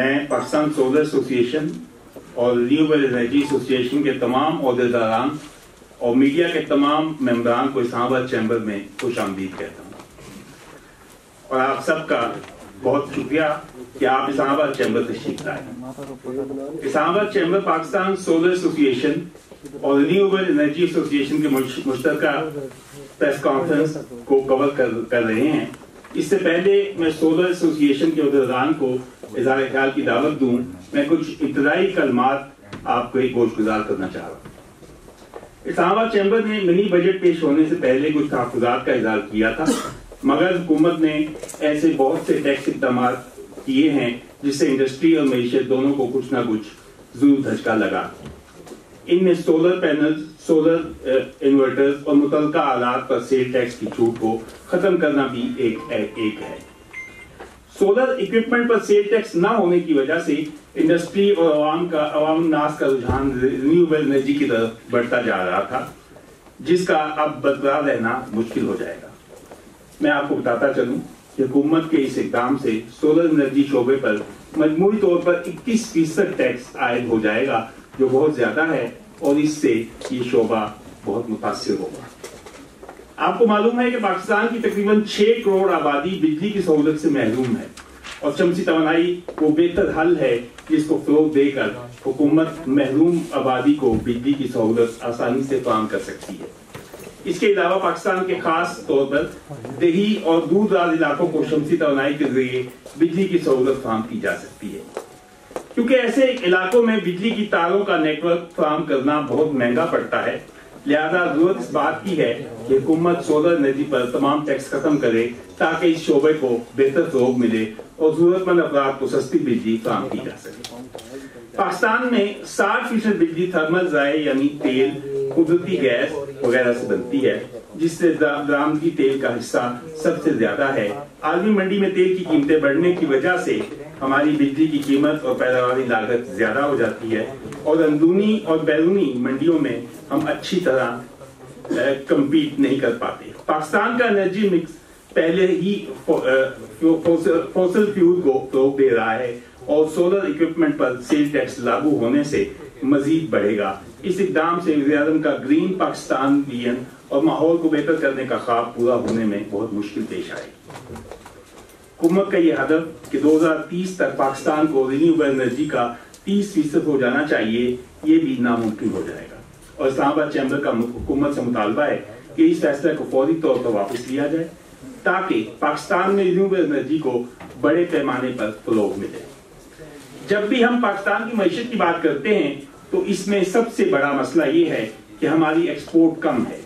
मैं Pakistan solar association और renewable energy association के तमाम अहदेदारान और मीडिया के तमाम मेम्बरान को इस्लामाबाद चैम्बर में खुश आमदीद कहता हूँ। और आप सबका बहुत शुक्रिया कि आप इस्लामाबाद चैम्बर तशरीफ़ लाए। Islamabad chamber Pakistan solar association और रिन्यूएबल एनर्जी एसोसिएशन के मुश्तर प्रेस कॉन्फ्रेंस को कवर कर, कर रहे हैं। इससे पहले मैं सोलर एसोसिएशन के अहदेदारान को इजहार ख्याल की दावत दूँ, मैं कुछ इब्तदाई कलमात आपको एक गोश गुजार करना चाह रहा हूँ। इस्लामाबाद चैम्बर ने मिनी बजट पेश होने से पहले कुछ तहफात का इजहार किया था, मगर हुकूमत ने ऐसे बहुत से टैक्स इकदाम किए हैं जिससे इंडस्ट्री और मीशत दोनों को कुछ ना कुछ ज़रूर धचका लगा। इनमें सोलर पैनल सोलर इन्वर्टर्स और मुतल आलात पर सेल टैक्स की छूट को खत्म करना भी एक एक है। सोलर इक्विपमेंट पर सेल टैक्स ना होने की वजह से इंडस्ट्री और आवाम का अवाम नाश का रुझान रिन्यूएबल एनर्जी की तरफ़ बढ़ता जा रहा था, जिसका अब बरकरार रहना मुश्किल हो जाएगा। मैं आपको बताता चलूँ कि हुकूमत के इस इकदाम से सोलर एनर्जी शोबे पर मजमूरी तौर पर 21 फ़ीसद टैक्स आयद हो जाएगा जो बहुत ज़्यादा है और इससे ये शोबा बहुत मुतासर होगा। आपको मालूम है कि पाकिस्तान की तकरीबन 6 करोड़ आबादी बिजली की सहूलत से महरूम है और शमसी तोानाई वो बेहतर हल है जिसको फरोग देकर हुकूमत महरूम आबादी को बिजली की सहूलत आसानी से फराम कर सकती है। इसके अलावा पाकिस्तान के खास तौर पर दही और दूर दराज इलाकों को शमसी तोानाई के ज़रिए बिजली की सहूलत फराम की जा सकती है। क्योंकि ऐसे इलाकों में बिजली की तारों का नेटवर्क फराम करना बहुत महँगा पड़ता है। लिहाजा ज़रूरत इस बात की है कि हुकूमत सोलर एनर्जी पर तमाम टैक्स खत्म करे ताकि इस शोबे को बेहतर फरोग मिले और जरूरतमंद अफराद को सस्ती बिजली फराम की जा सके। पाकिस्तान में 60 फ़ीसद बिजली थर्मल जाए यानी तेल, कुदरती गैस वगैरह से बनती है, जिससे बरामदगी तेल का हिस्सा सबसे ज़्यादा है। आलमी मंडी में तेल की कीमतें बढ़ने की वजह से हमारी बिजली की कीमत और पैदावारी लागत ज़्यादा हो जाती है और अंदरूनी और बैरूनी मंडियों में हम अच्छी तरह कम्पीट नहीं कर पाते। पाकिस्तान का एनर्जी मिक्स पहले ही फोसल फ्यूल को रोक दे रहा है और सोलर इक्विपमेंट पर सेल टैक्स लागू होने से मजीद बढ़ेगा। इस इकदाम से वजी का ग्रीन पाकिस्तान और माहौल को बेहतर करने का ख्वाब पूरा होने में बहुत मुश्किल पेश आए हुकूमत का यह हदफ कि 2030 तक पाकिस्तान को रिन्यूएबल एनर्जी का 30 फ़ीसद हो जाना चाहिए, ये भी नामुमकिन हो जाएगा। और इस्लामाबाद चैम्बर का हुकूमत से मुतालबा है कि इस फैसले को फौरी तौर पर वापस लिया जाए, ताकि पाकिस्तान में रिन्यूएबल एनर्जी को बड़े पैमाने पर फरोग मिले। जब भी हम पाकिस्तान की मीशत की बात करते हैं तो इसमें सबसे बड़ा मसला ये है कि हमारी एक्सपोर्ट कम है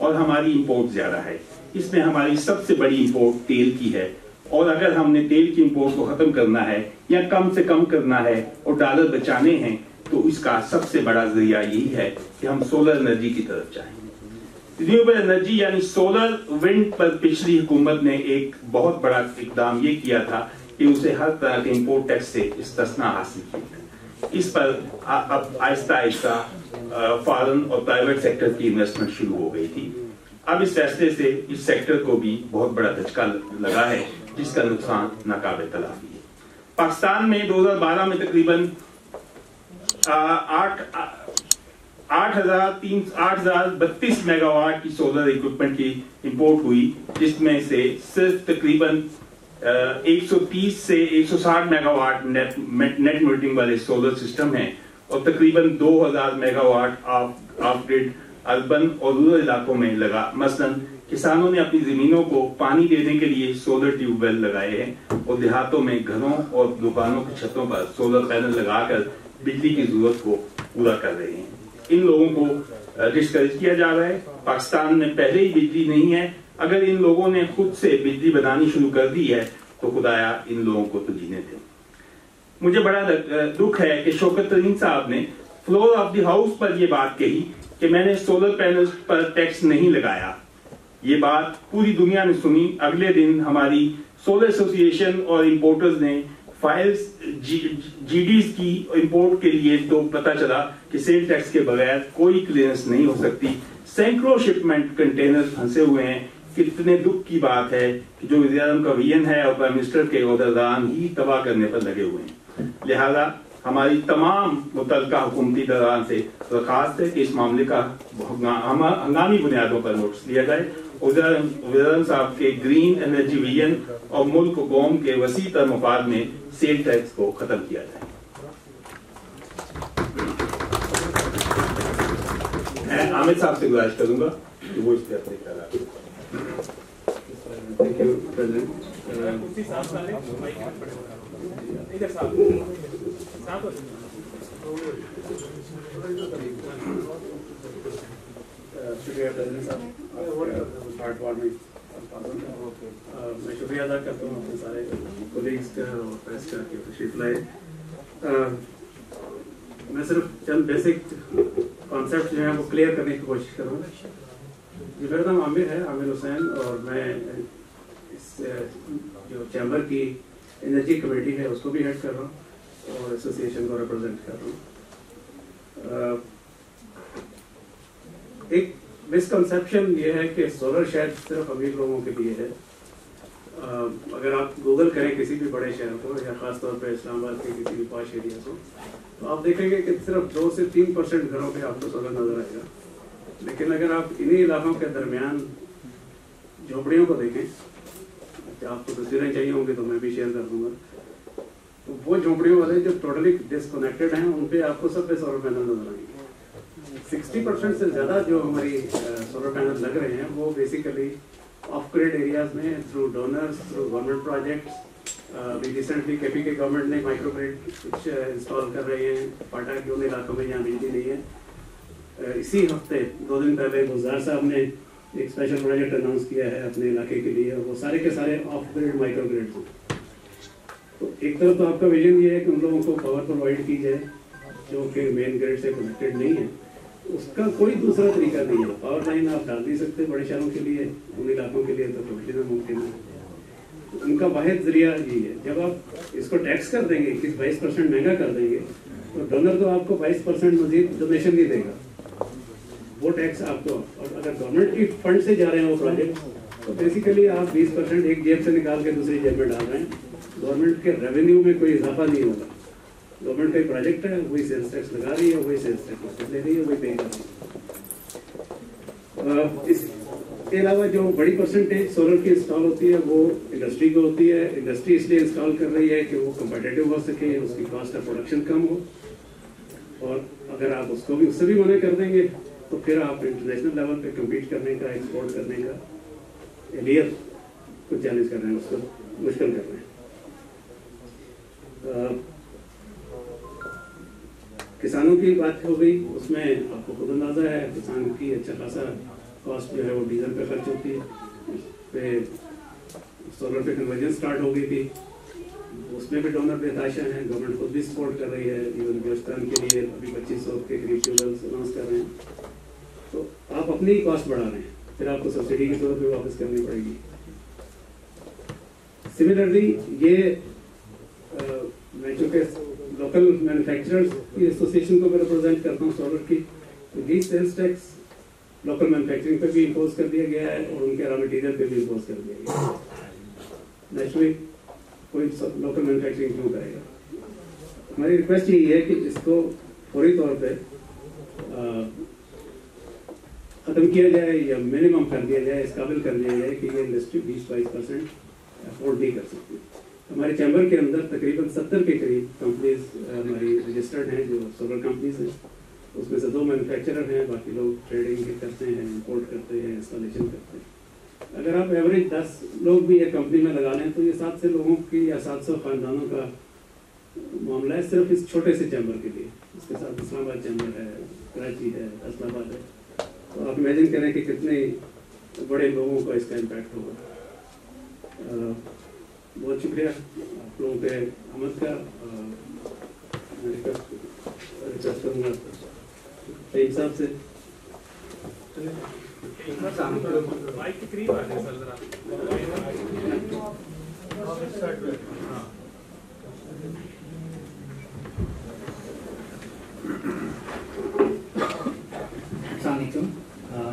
और हमारी इंपोर्ट ज़्यादा है। इसमें हमारी सबसे बड़ी इंपोर्ट तेल की है। और अगर हमने तेल की इम्पोर्ट को खत्म करना है या कम से कम करना है और डॉलर बचाने हैं तो इसका सबसे बड़ा ज़रिया यही है कि हम सोलर एनर्जी की तरफ़ जाएँ। रिन्यूएबल एनर्जी यानी सोलर विंड पर पिछली हुकूमत ने एक बहुत बड़ा इकदाम ये किया था कि उसे हर तरह के इंपोर्ट टैक्स से इस्तना हासिल किया इस पर अब आहिस्ता आहिस्ता फॉरन और प्राइवेट सेक्टर की इन्वेस्टमेंट शुरू हो गई थी। अब इस फैसले से इस सेक्टर को भी बहुत बड़ा धचका लगा है। जिसका नुकसान नाकाबे तलाफी है। पाकिस्तान में 2012 में तकरीबन आठ आठ हज़ार तीन, आठ हज़ार बत्तीस मेगावाट की सोलर इक्विपमेंट की इंपोर्ट हुई, जिसमें से सिर्फ़ तकरीबन 130 से 160 मेगावाट नेट नेट मीटिंग वाले सोलर सिस्टम हैं और तकरीबन 2000 मेगावाट ऑफ़ ग्रिड अर्बन और रूरल इलाकों में लगा, मसलन किसानों ने अपनी जमीनों को पानी देने के लिए सोलर ट्यूबवेल लगाए हैं और देहातों में घरों और दुकानों की छतों पर सोलर पैनल लगाकर बिजली की ज़रूरत को पूरा कर रहे हैं। इन लोगों को डिस्करेज किया जा रहा है। पाकिस्तान में पहले ही बिजली नहीं है। अगर इन लोगों ने खुद से बिजली बनानी शुरू कर दी है तो खुदाया इन लोगों को तो जीने थे मुझे बड़ा दुख है कि शौकत तरीन साहब ने फ्लोर ऑफ़ द हाउस पर यह बात कही कि मैंने सोलर पैनल पर टैक्स नहीं लगाया। ये बात पूरी दुनिया ने सुनी। अगले दिन हमारी सोलर एसोसिएशन और इंपोर्टर्स ने फाइल्स जीडी की इंपोर्ट के लिए तो पता चला कि सेल टैक्स के बगैर कोई क्लियरेंस नहीं हो सकती। सैकड़ों शिपमेंट कंटेनर फंसे हुए हैं। कितने दुख की बात है कि जो विजय का विजन है और प्राइम मिनिस्टर के उहदेदार ही तबाह करने पर लगे हुए हैं। लिहाजा हमारी तमाम मुतलका हुकूमती दरान से दरखास्त है कि इस मामले का हंगामी बुनियादों पर नोटिस लिया जाए। उदयन साहब के ग्रीन एनर्जी विजन और मुल्क कौम के वसी तर मफाद में सेल टैक्स को खत्म किया जाए मैं आमिर साहब से गुजारिश करूँगा कि वो इस तरह से थैंक शुक्रिया प्रेसिडेंट साहब पार्ट वन में मैं शुक्रिया अदा करता हूँ अपने सारे कोलीग्स का और प्रेस का कि तशरीफ़ लाए। मैं सिर्फ़ चंद बेसिक कॉन्सेप्ट जो है वो क्लियर करने की कोशिश करूँगा। जी मेरा नाम आमिर है आमिर हुसैन और मैं इस जो चैम्बर की एनर्जी कमेटी है उसको भी हेड कर रहा हूँ और एसोसिएशन को रिप्रेजेंट कर रहा हूँ। एक मिसकंसेप्शन ये है कि सोलर शायद सिर्फ़ अमीर लोगों के लिए है। आ, अगर आप गूगल करें किसी भी बड़े शहर को या खासतौर पर इस्लामाबाद के किसी भी पाश एरिया को तो आप देखेंगे कि सिर्फ़ दो से तीन परसेंट घरों पे आपको सोलर नज़र आएगा। लेकिन अगर आप इन्हीं इलाकों के दरमियान झोपड़ियों को देखें अच्छा, आपको तस्वीरें चाहिए होंगी तो मैं भी शेयर कर दूँगा। तो वो झोपड़ियों वाले जो टोटली डिसकनेक्टेड हैं उन पर आपको सब पे सोलर पैनल नज़र आएँगे। सिक्सटी परसेंट से ज़्यादा जो हमारी सोलर पैनल लग रहे हैं, वो बेसिकली ऑफ़ ग्रिड एरियाज़ में through donors through government projects अभी recently K P K government ने माइक्रो ग्रिड कुछ इंस्टॉल कर रहे हैं, पाटा के उन इलाकों में जहाँ बिजली नहीं है। इसी हफ़्ते, दो दिन पहले गुजार साहब ने एक स्पेशल प्रोजेक्ट अनाउंस किया है अपने इलाके के लिए वो सारे के सारे ऑफ़ ग्रिड माइक्रो ग्रिड तो एक तरफ़ तो आपका विजन ये है कि उन लोगों को पावर प्रोवाइड की जाए, जो कि मेन ग्रिड से कनेक्टेड नहीं है। उसका कोई दूसरा तरीका नहीं है। पावर लाइन आप डाल नहीं सकते बड़े शहरों के लिए, उन इलाकों के लिए तो टोटली नामुमकिन है। उनका वाहिद ज़रिया यही है। जब आप इसको टैक्स कर देंगे, इक्कीस बाईस परसेंट महँगा कर देंगे तो डोनर तो आपको बाईस परसेंट मजीद डोनेशन नहीं देगा। वो टैक्स आपको, और अगर गवर्नमेंट की फंड से जा रहे हैं वो प्रोजेक्ट तो बेसिकली आप बीस परसेंट एक जेब से निकाल के दूसरी जेब में डाल रहे हैं। गवर्नमेंट के रेवेन्यू में कोई इजाफा नहीं होगा। गवर्नमेंट का प्रोजेक्ट है वही सेल्स टैक्स लगा रही है वही सेल्स टैक्स वापस ले रही है वही पे कर रही इसके अलावा जो बड़ी परसेंटेज सोलर की इंस्टॉल होती है, वो इंडस्ट्री को होती है। इंडस्ट्री इसलिए इंस्टॉल कर रही है कि वो कम्पिटेटिव हो सके, उसकी कॉस्ट ऑफ़ प्रोडक्शन कम हो। और अगर आप उसको भी, उससे भी मना कर देंगे तो फिर आप इंटरनेशनल लेवल पे कम्पीट करने का एक्सपोर्ट करने का एलियर कुछ चैलेंज कर रहे हैं, उसको मुश्किल कर रहे हैं। किसानों की बात हो गई उसमें आपको खुद अंदाज़ा है किसान की अच्छा खासा कॉस्ट जो है वो डीजल पे खर्च होती है सोलर पे कन्वर्जन स्टार्ट हो गई थी उसमें भी डोनर बेताशा है गवर्नमेंट खुद भी सपोर्ट कर रही है इवन बलुचिस्तान के लिए अभी पच्चीस सौ के करीब ट्यूबवेल्स अनाउंस कर रहे हैं। तो आप अपनी कॉस्ट बढ़ा रहे हैं फिर आपको सब्सिडी के तौर पे वापस करनी पड़ेगी। सिमिलरली ये uh, मैं चूँकि लोकल मैन्युफैक्चरर्स की एसोसिएशन को मैं रिप्रेजेंट करता हूँ सोलर की। तो लीज सेल्स टैक्स लोकल मैन्युफैक्चरिंग पे भी इम्पोज कर दिया गया है और उनके रॉ मटेरियल पे भी इम्पोज कर दिया गया है। नेचुरली कोई लोकल मैन्युफैक्चरिंग क्यों करेगा? हमारी रिक्वेस्ट यही है कि इसको फौरी तौर पर ख़त्म किया जाए या मिनिमम कर दिया जाए, इस काबिल कर दिया जाए कि ये इंडस्ट्री बीस बाईस परसेंट अफोर्ड नहीं कर सकती। हमारे चैम्बर के अंदर तकरीबन सत्तर के करीब कंपनीज़ हमारी रजिस्टर्ड हैं जो सोलर कंपनीज़ हैं। उसमें से दो मैन्युफैक्चरर हैं, बाकी लोग ट्रेडिंग करते हैं इंपोर्ट करते हैं इंस्टॉलेशन करते हैं। अगर आप एवरेज दस लोग भी एक कंपनी में लगा लें तो ये सात सौ लोगों की या सात सौ खानदानों का मामला है सिर्फ़ इस छोटे से चैम्बर के लिए। इसके साथ इस्लामाबाद चैम्बर है, कराची है असलाबाद है। तो आप इमेजिन करें कि कितने बड़े लोगों का इसका इम्पैक्ट होगा। शुक्रिया आप लोगों के आमद का रिक्वेस्ट करूँगा सही साहब से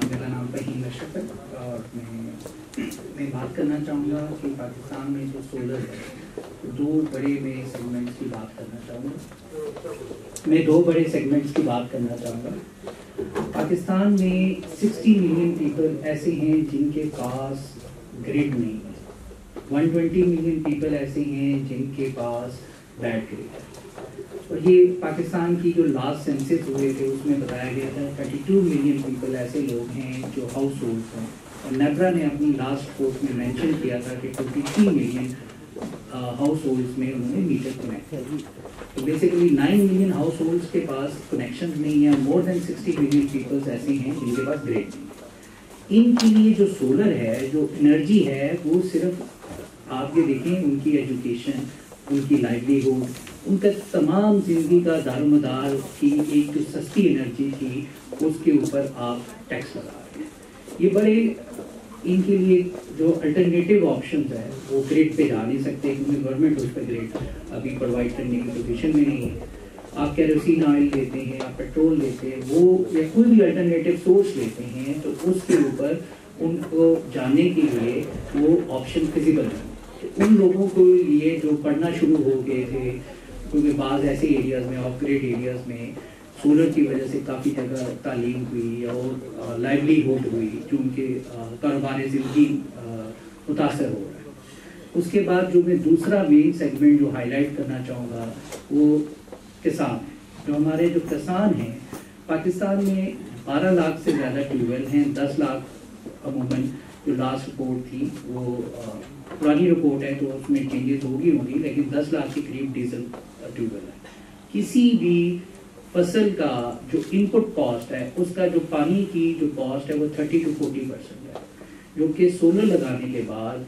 मेरा नाम फहीम अशरफ है और मैं बात करना चाहूँगा कि पाकिस्तान में जो सोलर है, दो बड़े मैं सेगमेंट्स की बात करना चाहूँगा। मैं दो बड़े सेगमेंट्स की बात करना चाहूँगा। पाकिस्तान में 60 मिलियन पीपल ऐसे हैं जिनके पास ग्रिड नहीं है। 120 मिलियन पीपल ऐसे हैं जिनके पास बैड ग्रिड है। और ये पाकिस्तान की जो लास्ट सेंसस हुए थे, उसमें बताया गया था थर्टी टू मिलियन पीपल ऐसे लोग हैं जो हाउस होल्ड हैं। और नेब्रा ने अपनी लास्ट रिपोर्ट में मेंशन किया था कि fifty three million house holds में उन्होंने मीटर कनेक्ट तो basically nine million house holds के पास कनेक्शन नहीं है more than sixty million peoples ऐसे हैं जिनके पास ग्रेड नहीं है। इनके लिए जो सोलर है, जो एनर्जी है, वो सिर्फ़ आप ये देखें, उनकी एजुकेशन उनकी लाइवलीहुड उनका तमाम ज़िंदगी का दारोमदार की एक जो सस्ती एनर्जी थी, उसके ऊपर आप टैक्स लगा ये बड़े इनके लिए जो अल्टरनेटिव ऑप्शन है, वो ग्रेड पे जा नहीं सकते, क्योंकि गवर्नमेंट उस पर ग्रेड अभी प्रोवाइड करने की पोजिशन में नहीं है। आप कैरोसिन ऑयल लेते हैं, आप पेट्रोल लेते हैं, वो या कोई भी अल्टरनेटिव सोर्स लेते हैं तो उसके ऊपर उनको जाने के लिए वो ऑप्शन फिजिबल है। उन लोगों के लिए जो पढ़ना शुरू हो गए थे, क्योंकि बाद ऐसे एरियाज़ में ऑफ़ ग्रेड एरियाज़ में सोलर की वजह से काफ़ी जगह तालीम हुई और लाइवलीहुड हुई, जो उनके कारोबार ज़िंदगी मुतासर हो रहा है। उसके बाद जो मैं दूसरा मेन सेगमेंट जो हाईलाइट करना चाहूँगा, वो किसान है। जो हमारे जो किसान हैं, पाकिस्तान में 12 लाख से ज़्यादा ट्यूबवेल हैं 10 लाख अमूमन जो लास्ट रिपोर्ट थी, वो पुरानी रिपोर्ट है तो उसमें चेंजेस होगी होगी, लेकिन 10 लाख के करीब डीजल ट्यूबवेल है। किसी भी फ़सल का जो इनपुट कॉस्ट है, उसका जो पानी की जो कॉस्ट है, वो 30 टू 40 परसेंट है। जो कि सोलर लगाने के बाद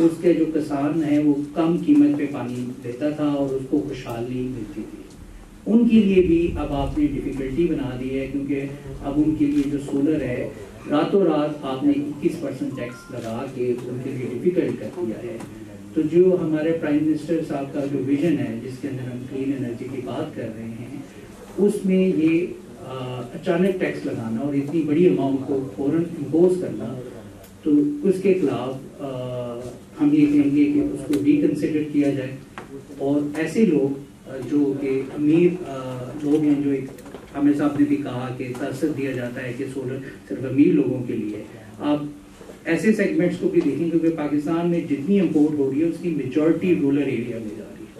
उसके जो किसान है, वो कम कीमत पे पानी देता था और उसको खुशहाली मिलती थी। उनके लिए भी अब आपने डिफिकल्टी बना दी है, क्योंकि अब उनके लिए जो सोलर है, रातों रात आपने 21 परसेंट टैक्स लगा के उनके लिए डिफ़िकल्ट कर दिया है। तो जो हमारे प्राइम मिनिस्टर साहब का जो विजन है, जिसके अंदर हम क्लीन एनर्जी की बात कर रहे हैं उसमें ये अचानक टैक्स लगाना और इतनी बड़ी अमाउंट को फ़ौरन इम्पोज करना तो उसके खिलाफ हम ये कहेंगे कि उसको रिकन्सिडर किया जाए। और ऐसे लोग जो कि अमीर लोग हैं, जो एक हमें साहब ने भी कहा कि तासर दिया जाता है कि सोलर सिर्फ़ अमीर लोगों के लिए। आप ऐसे सेगमेंट्स को भी देखें, क्योंकि पाकिस्तान में जितनी इम्पोर्ट हो रही है, उसकी मेजॉरिटी रूरल एरिया में जा रही है।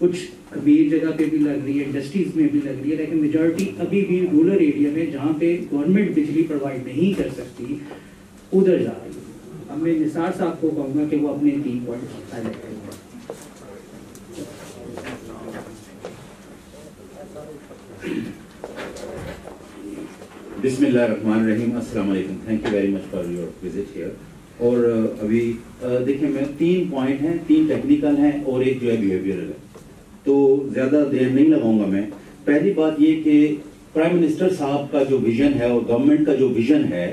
कुछ अमीर जगह पे भी लग रही है इंडस्ट्रीज़ में भी लग रही है, लेकिन मेजोरिटी अभी भी रूरल एरिया में जहाँ पे गवर्नमेंट बिजली प्रोवाइड नहीं कर सकती, उधर जा रही है। अब मैं निसार साहब को कहूँगा कि वो अपने तीन पॉइंट हाईलाइट करें बिस्मिल्लाहिर्रहमानिर्रहीम अस्सलाम वालेकुम thank you very much for your visit here और अभी देखिए, मैं तीन पॉइंट हैं, तीन टेक्निकल हैं और एक जो है बिहेवियरल है। तो ज़्यादा देर नहीं लगाऊँगा मैं। पहली बात ये कि प्राइम मिनिस्टर साहब का जो विजन है और गवर्नमेंट का जो विजन है,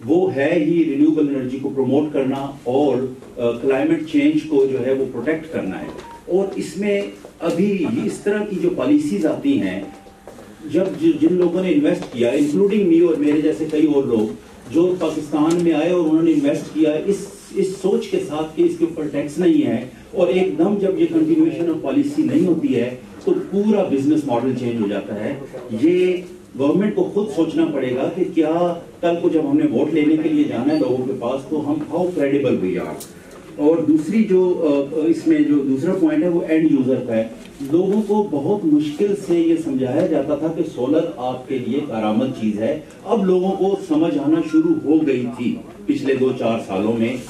वो है ही रिन्यूएबल एनर्जी को प्रमोट करना और क्लाइमेट चेंज को जो है वो प्रोटेक्ट करना है। और इसमें अभी इस तरह की जो पॉलिसीज़ आती हैं, जब जिन लोगों ने इन्वेस्ट किया इंक्लूडिंग मी और मेरे जैसे कई और लोग, जो पाकिस्तान में आए और उन्होंने इन्वेस्ट किया, इस इस सोच के साथ कि इसके ऊपर टैक्स नहीं है और एक एकदम जब ये कंटिन्यूएशन ऑफ़ पॉलिसी नहीं होती है तो पूरा बिज़नेस मॉडल चेंज हो जाता है। ये गवर्नमेंट को खुद सोचना पड़ेगा कि क्या कल को जब हमने वोट लेने के लिए जाना है लोगों के पास तो हम हाउ क्रेडिबल वी आर और दूसरी जो इसमें जो दूसरा पॉइंट है, वो एंड यूज़र का है। लोगों को बहुत मुश्किल से ये समझाया जाता था कि सोलर आपके लिए कारामद चीज़ है। अब लोगों को समझ आना शुरू हो गई थी पिछले दो चार सालों में।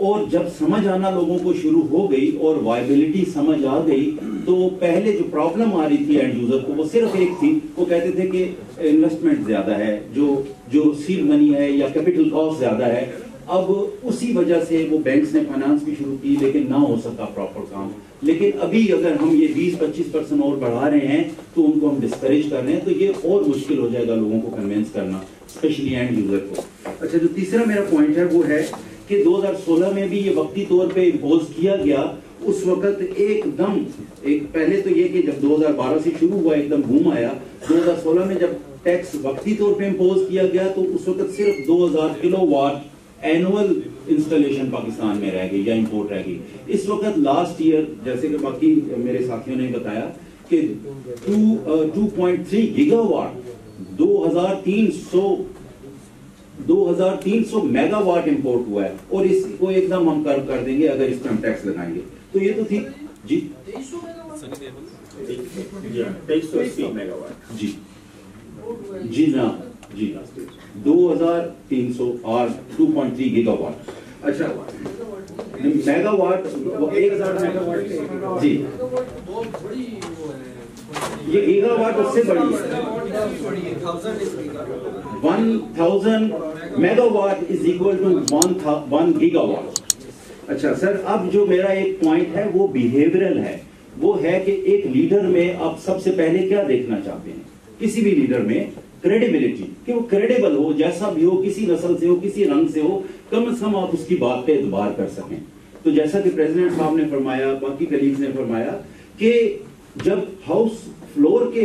और जब समझ आना लोगों को शुरू हो गई और वायबिलिटी समझ आ गई तो पहले जो प्रॉब्लम आ रही थी एंड यूज़र को, वो सिर्फ़ एक थी। वो कहते थे कि इन्वेस्टमेंट ज़्यादा है, जो जो सीड मनी है या कैपिटल कॉस्ट ज़्यादा है, अब उसी वजह से वो बैंक्स ने फाइनेंस भी शुरू की, लेकिन ना हो सका प्रॉपर काम। लेकिन अभी अगर हम ये 20-25 परसेंट और बढ़ा रहे हैं तो उनको हम डिस्करेज कर रहे हैं तो ये और मुश्किल हो जाएगा लोगों को कन्विंस करना स्पेशली एंड यूज़र को। अच्छा जो तीसरा मेरा पॉइंट है, वो है कि 2016 में भी ये वक्ती तौर पे इम्पोज किया गया, उस वक्त एकदम, एक पहले तो ये कि जब 2012 से शुरू हुआ, एकदम बूम आया 2016 में जब टैक्स वक्ती तौर पे इम्पोज किया गया तो उस वक्त सिर्फ़ 2000 किलोवाट एनुअल इंस्टॉलेशन पाकिस्तान में रह गई या इंपोर्ट रह गई। इस वक्त लास्ट ईयर जैसे कि बाकी मेरे साथियों ने बताया, कि two two point three gigawatt दो हज़ार तीन सौ 2300 मेगावाट इंपोर्ट हुआ है और इसको एकदम हम कर्व कर देंगे अगर इस पर हम टैक्स लगाएँगे। तो ये तो थी जी। सौ जी। जी ना जी। 2300 और 2.3 गीगावाट अच्छा। मेगावाट एक हज़ार मेगावाट जी। ये गीगावाट उससे बड़ी है। One thousand megawatt is equal to one one gigawatt अच्छा सर, अब जो मेरा एक पॉइंट है, वो बिहेवियरल है। वो है कि एक लीडर में आप सबसे पहले क्या देखना चाहते हैं? किसी भी लीडर में क्रेडिबिलिटी कि वो क्रेडिबल हो, जैसा भी हो, किसी नस्ल से हो, किसी रंग से हो, कम से कम आप उसकी बात पे एतबार कर सकें। तो जैसा कि प्रेसिडेंट साहब ने फरमाया, बाकी कलीग्स ने फरमाया, कि जब हाउस फ्लोर के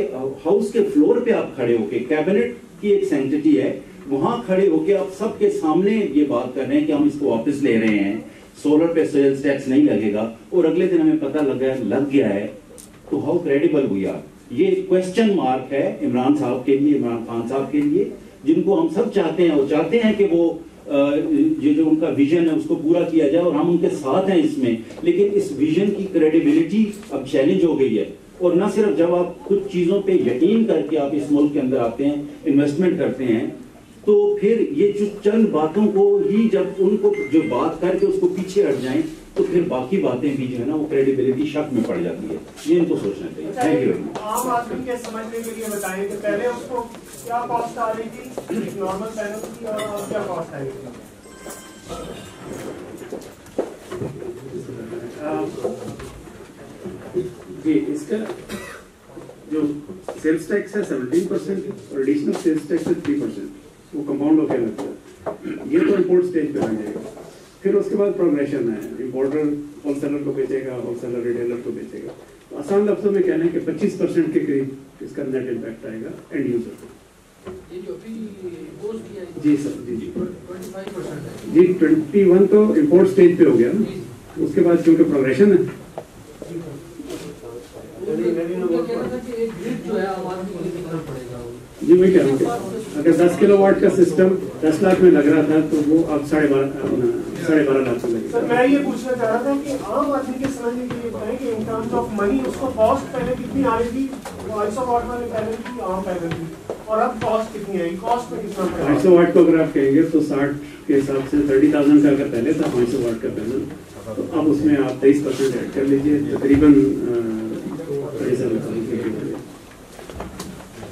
हाउस के फ्लोर पे आप खड़े होके कैबिनेट की एक सेंटिटी है वहाँ खड़े होके आप सबके सामने ये बात कर रहे हैं कि हम इसको वापस ले रहे हैं। सोलर पे सेल्स टैक्स नहीं लगेगा और अगले दिन हमें पता लग गया लग गया है तो हाउ क्रेडिबल वी आर ये क्वेश्चन मार्क है इमरान साहब के लिए, इमरान खान साहब के लिए, जिनको हम सब चाहते हैं और चाहते हैं कि वो ये जो उनका विजन है उसको पूरा किया जाए और हम उनके साथ हैं इसमें। लेकिन इस विजन की क्रेडिबिलिटी अब चैलेंज हो गई है। और न सिर्फ़ जब आप कुछ चीज़ों पे यकीन करके आप इस मुल्क के अंदर आते हैं इन्वेस्टमेंट करते हैं तो फिर ये जो चंद बातों को ही जब उनको जो बात करके उसको पीछे हट जाएँ तो फिर बाकी बातें भी जो है ना वो क्रेडिबिलिटी शक में पड़ जाती है। ये इनको सोचना चाहिए। थैंक यू वेरी मच आम आदमी के समझने के लिए बताएँ कि पहले उसको क्या कॉस्ट आ रही थी? नॉर्मल पैनल की और अब क्या कॉस्ट आएगी जी इसका जो सेल्स टैक्स है सेवनटीन परसेंट और एडिशनल सेल्स टैक्स है थ्री परसेंट वो कंपाउंड होकर लगता है। ये तो इम्पोर्ट स्टेज पे आ जाएगा। फिर उसके बाद प्रोग्रेशन है। इम्पोर्टर होलसेलर को बेचेगा होलसेलर रिटेलर को बेचेगा। तो आसान लफ्जों में कहना है कि 25 परसेंट के करीब इसका नेट इम्पैक्ट आएगा एंड यूज़र को। जो सर जी जी। है। जी ट्वेंटी वन तो इम्पोर्ट स्टेज पे हो गया ना। उसके बाद क्योंकि प्रोग्रेशन है। जो है आम जी मैं कह रहा हूँ अगर 10 किलो वाट का सिस्टम 10 लाख में लग रहा था तो वो अब साढ़े बारह साढ़े बारह लाख में सर लगेगा मैं ये पूछना चाह रहा था कि आम आदमी के समझने के लिए बताएँ कि इन टर्म्स ऑफ़ मनी उसको कॉस्ट पहले कितनी आ रही थी सौ वाट वाले पैनल की आम पैनल की? और अब कॉस्ट कितनी आएगी कॉस्ट में कितना पाँच सौ वाट को अगर आप कहेंगे तो साठ के हिसाब से थर्टी थाउज़ेंड का अगर पहले था पाँच सौ वाट का पैनल तो अब उसमें आप तेईस परसेंट ऐड कर लीजिए तकरीबन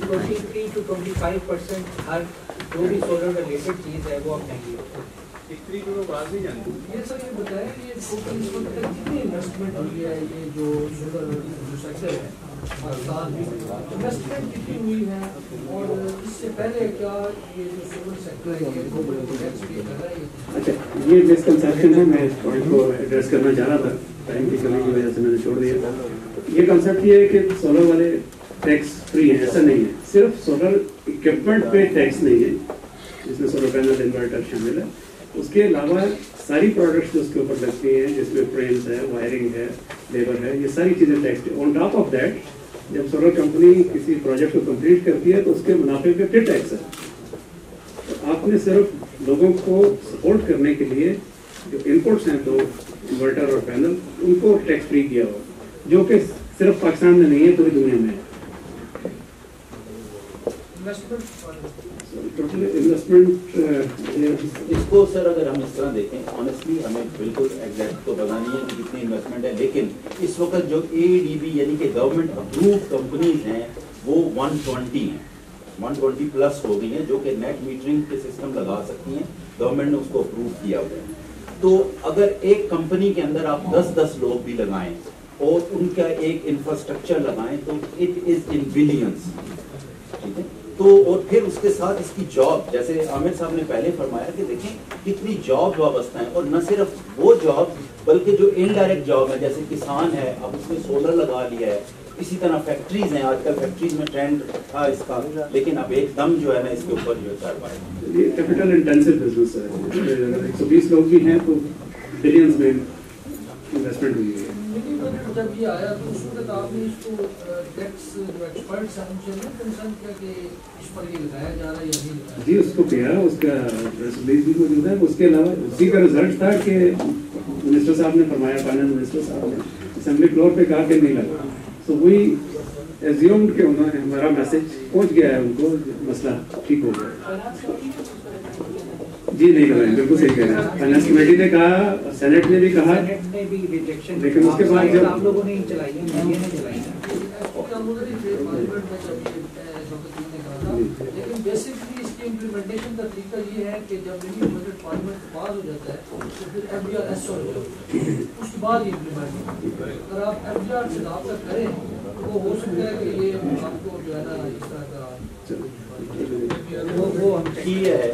twenty three to twenty five percent हर जो भी सोलर रिलेटेड चीज़ है वो आप महँगी होगी इतनी बात जानती ये सर ये बताया कि ये कितनी इन्वेस्टमेंट हुई है ये जो सोलर जो सेक्टर है? साल इन्वेस्टमेंट कितनी हुई है? और इससे पहले क्या ये जो सोलर सेक्टर है ये है? अच्छा ये मिसकंसेप्शन है मैं इस पॉइंट को एड्रेस करना चाह रहा था टाइम की कमी की वजह से मैंने छोड़ दिया। ये कंसेप्ट ये है कि सोलर वाले टैक्स फ्री है, ऐसा नहीं है। सिर्फ़ सोलर इक्विपमेंट पे टैक्स नहीं है, जिसमें सोलर पैनल इन्वर्टर शामिल है। उसके अलावा सारी प्रोडक्ट्स जो उसके ऊपर लगती हैं, जिसमें फ्रेम्स है वायरिंग है लेबर है, ये सारी चीज़ें tax on top of that जब सोलर कंपनी किसी प्रोजेक्ट को कंप्लीट करती है तो उसके मुनाफे पे फिर टैक्स है। तो आपने सिर्फ़ लोगों को सपोर्ट करने के लिए जो इनपुट्स हैं तो इन्वर्टर और पैनल उनको टैक्स फ्री किया हुआ जो कि सिर्फ़ पाकिस्तान में नहीं है, पूरी दुनिया में है। इन्वेस्टमेंट? टोटल इन्वेस्टमेंट इसको सर अगर हम इस तरह देखें ऑनेस्टली हमें बिल्कुल एग्जैक्ट तो पता नहीं है कि कितनी इन्वेस्टमेंट है लेकिन इस वक्त जो एडीबी यानी कि गवर्नमेंट अप्रूव कंपनीज़ हैं वो 120 हैं। 120 प्लस हो गई हैं जो कि नेट मीटरिंग के सिस्टम लगा सकती हैं। गवर्नमेंट ने उसको अप्रूव किया हुआ है। तो अगर एक कंपनी के अंदर आप 10-10 लोग भी लगाएँ और उनका एक इंफ्रास्ट्रक्चर लगाएँ तो इट इज़ इन बिलियंस ठीक है? तो और फिर उसके साथ इसकी जॉब जैसे आमिर साहब ने पहले फरमाया कि देखें कितनी जॉब वाबस्ता है और न सिर्फ़ वो जॉब बल्कि जो इनडायरेक्ट जॉब है, जैसे किसान है, अब उसने सोलर लगा लिया है, इसी तरह फैक्ट्रीज हैं, आजकल फैक्ट्रीज में ट्रेंड था इसका, लेकिन अब एकदम जो है ना इसके ऊपर जो है ये कैपिटल इंटेंसिव बिज़नेस है एक सौ बीस लोग भी हैं तो बिलियंस में इन्वेस्टमेंट हुई है। जब ये आया तो उस वक्त आपने इसको टैक्स जो एक्सपर्ट्स हैं उनसे नहीं कंसर्न किया कि इस पर ये लगाया जा रहा है या नहीं जी उसको किया उसका प्रेस रिलीज़ भी मौजूद है। उसके अलावा उसी का रिज़ल्ट था कि मिनिस्टर साहब ने फरमाया फाइनेंस मिनिस्टर साहब ने असेंबली फ्लोर पे कहा कि नहीं लगा। तो वही एज्यूम के उन्होंने हमारा मैसेज पहुँच गया है उनको मसला ठीक हो गया जी नहीं लगाए बिल्कुल सही कह रहे हैं फाइनेंस कमेटी ने कहा सेनेट ने भी कहा ने भी लेकिन उसके बाद जब- आप लोगों ने ही चलाई है चलाई लेकिन बेसिकली इसकी इम्प्लीमेंटेशन का तरीका ये है कि जब मिनी बजट पार्लियामेंट पास हो जाता है तो फिर एफ़ डी आर एस हो जाता है। उसके बाद इम्प्लीमेंट होता है। अगर आप एफ़ डी आर से रब्ता करें तो वो हो सकता है कि ये आपको जो है ना इस तरह का वो वो हम की है।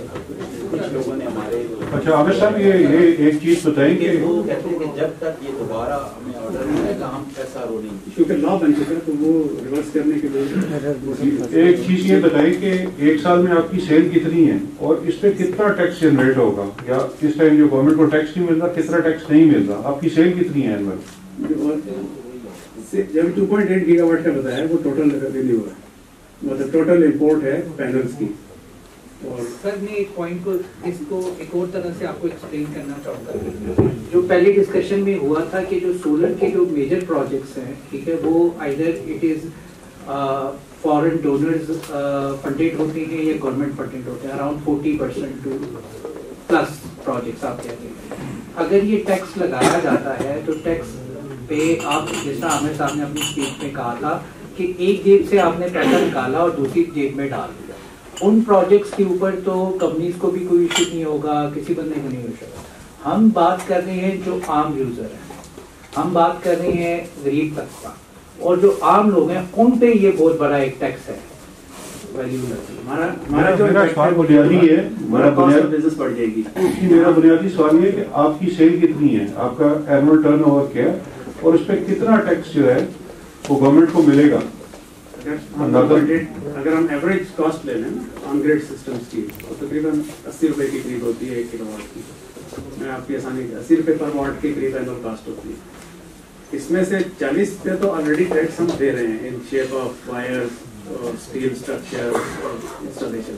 कुछ लोगों ने हमारे अच्छा आमिर साहब ये ये एक चीज़ बताएँ कि कि वो कहते हैं कि जब तक ये दोबारा हमें ऑर्डर नहीं आएगा हम ऐसा रोलिंग क्योंकि लॉ बन चुका है तो वो रिवर्स करने के लिए एक चीज़ ये बताएँ कि एक साल में आपकी सेल कितनी है? और इस पे कितना टैक्स जनरेट होगा? या इस टाइम जो गवर्नमेंट को टैक्स नहीं मिल रहा कितना टैक्स नहीं मिल रहा? आपकी सेल कितनी है एनुअल और से- जब 2.8 गीगावाट का बताया वो टोटल रेवेन्यू है। मतलब टोटल इंपोर्ट है पैनल्स की। और सर मैं एक पॉइंट को इसको एक और तरह से आपको एक्सप्लेन करना चाहूँगा। जो पहले डिस्कशन में हुआ था कि जो सोलर के जो मेजर प्रोजेक्ट्स हैं ठीक है वो either it is foreign donors funded होते हैं या गवर्नमेंट फंडेड होते हैं around forty percent to plus projects आप कहते हैं। अगर ये टैक्स लगाया जाता है तो टैक्स पे आप जैसा आमिर साहब ने अपनी स्पीच में कहा था कि एक जेब से आपने पैसा निकाला और दूसरी जेब में डाल दिया। उन प्रोजेक्ट्स के ऊपर तो कंपनीज़ को भी कोई इशू नहीं होगा किसी बंदे को नहीं हो सकता। हम बात कर रहे हैं जो आम यूज़र है। हम बात कर रहे हैं गरीब तबका। और जो आम लोग हैं उन पे ये बहुत बड़ा एक टैक्स है। हमारा हमारा जो सवाल बुनियादी है। हमारा मेरा कॉस्ट ऑफ़ बुनियादी बिज़नेस बढ़ जाएगी। उसकी मेरा बुनियादी सवाल ये है कि आपकी सेल कितनी है? आपका एनुअल टर्नओवर क्या है? और उस पर कितना टैक्स जो है वो गवर्नमेंट को मिलेगा। अगर हम अंदाजा- 2.8 अगर हम एवरेज कॉस्ट ले लें ऑन ग्रेड सिस्टम्स की तो तकरीबन अस्सी रुपए की करीब होती है एक किलोवाट की। मैं आपकी आसानी अस्सी रुपए पर वाट की करीब एनुअल कॉस्ट होती है। इसमें से 40 पे तो ऑलरेडी टैक्स हम दे रहे हैं इन शेप ऑफ़ वायर्स और स्टील स्ट्रक्चर और इंस्टॉलेशन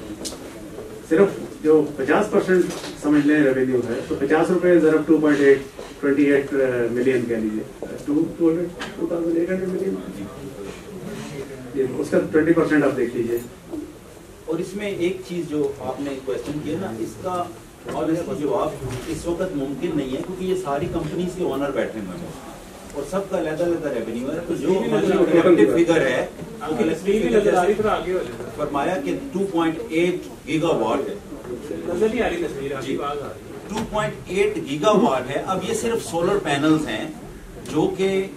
सिर्फ़ जो 50 परसेंट समझ लें रेवेन्यू है तो 50 रुपए जरा 2.8 28 मिलियन कह लीजिए two two hundred two thousand eight hundred million ये उसका 20 परसेंट आप देख लीजिए। और इसमें एक चीज़ जो आपने क्वेश्चन किया ना इसका और इसका जवाब इस वक्त मुमकिन नहीं है क्योंकि ये सारी कंपनीज़ के ओनर बैठे हुए हैं। और सबका अलग अलग रेवेन्यू है। तो जो कलेक्टिव फिगर है। हो फरमाया कि 2.8 गीगावाट है। नज़र नहीं आ रही तस्वीर आपकी जी। आवाज़ आ रही है। 2.8 गीगावाट है अब ये सिर्फ़ सोलर पैनल्स हैं, जो कि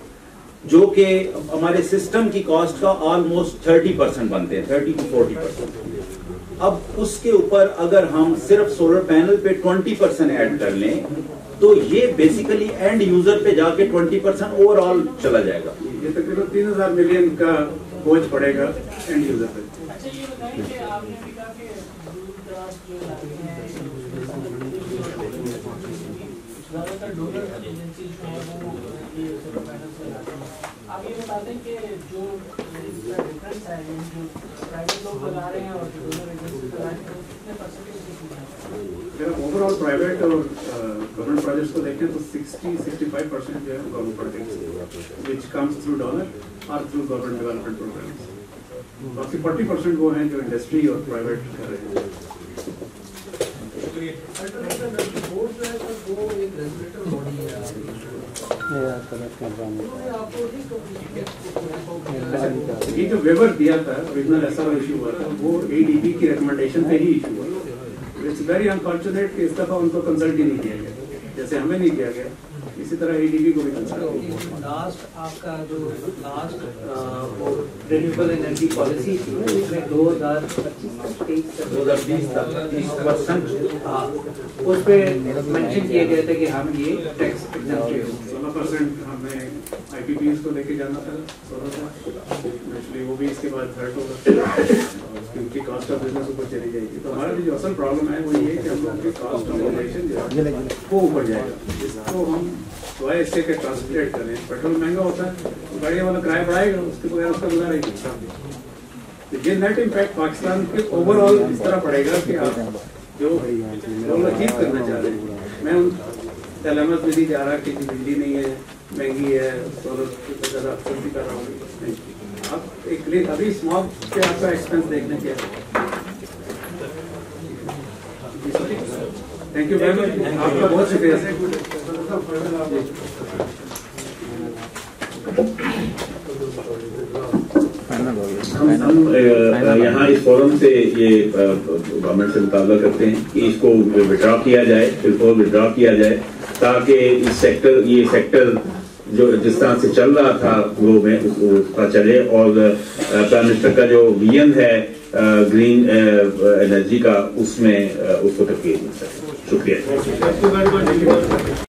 जो कि हमारे सिस्टम की कॉस्ट का ऑलमोस्ट 30 परसेंट बनते हैं 30 टू 40 परसेंट अब उसके ऊपर अगर हम सिर्फ़ सोलर पैनल पे 20 परसेंट ऐड कर लें तो ये बेसिकली एंड यूज़र पे जाके 20 परसेंट ओवरऑल चला जाएगा। ये तकरीबन तीन हज़ार मिलियन का बोझ पड़ेगा एंड यूज़र पे अच्छा ये बताइए कि आपने भी कहा कि दूर दराज जो इलाके हैं ज़्यादातर डोनर और ओवरऑल प्राइवेट और गवर्नमेंट प्रोजेक्ट्स को देखें तो 60 65 परसेंट जो है government projects which comes through dollar और थ्रू गवर्नमेंट डेवलपमेंट प्रोग्राम्स बाकी 40 परसेंट वो हैं जो इंडस्ट्री और प्राइवेट कर रहे हैं। ये जो वेबर दिया था ओरिजिनल ऐसा इशू हुआ था, वो एडीबी की रिकमेंडेशन पे ही इशू हुआ। इट्स वेरी अनफॉर्चुनेट कि इस दफ़ा उनको कंसल्ट ही नहीं किया गया। जैसे हमें नहीं किया गया। इसी तरह एडीबी को भी लास्ट आपका जो लास्ट वो रिन्यूएबल एनर्जी पॉलिसी थी हज़ार पच्चीस तक तेईस तक दो हज़ार बीस तक तीस परसेंट हाँ उस पे मेंशन किया गया था कि हम ये टैक्स एग्जाम्प्टेड सोलह परसेंट हमें आईपीपीएस को लेके जाना था सोलह एक्चुअली वो भी इसके बाद थर्ड होगा और क्योंकि कॉस्ट ऑफ़ बिज़नेस ऊपर चली जाएगी। तो हमारा जो असल प्रॉब्लम है वो ये है कि हम लोग की कॉस्ट ऑफ़ ऑपरेशन जो है वो ऊपर जाएगा। जिसको हम वाई इससे के ट्रांसलेट करें। पेट्रोल महँगा होता है तो गाड़ी वाला किराया बढ़ाएगा, उसके बगैर उसका गुजारा ही नहीं तो ये नेट इम्पैक्ट पाकिस्तान के ओवरऑल इस तरह पड़ेगा कि आप जो गोल अचीव करना चाह रहे हैं। मैं उन में नहीं जा रहा कि बिजली नहीं है, महँगी है सोलर ज़्यादा अफसर कर रहा हूँ आप एक अभी स्मॉग पे आपका एक्सपेंस देखने के थैंक यू मच आपका बहुत शुक्रिया। हम यहाँ इस फोरम से ये गवर्नमेंट से मुताबा करते हैं कि इसको विड्रॉ किया जाए बिल्कुल विड्रॉ किया जाए, ताकि इस सेक्टर ये सेक्टर जो जिस तरह से चल रहा था वो में उसका चले और प्राइम मिनिस्टर का जो विजन है ग्रीन एनर्जी का उसमें उसको तकलीफ़ मिल सके शुक्रिया।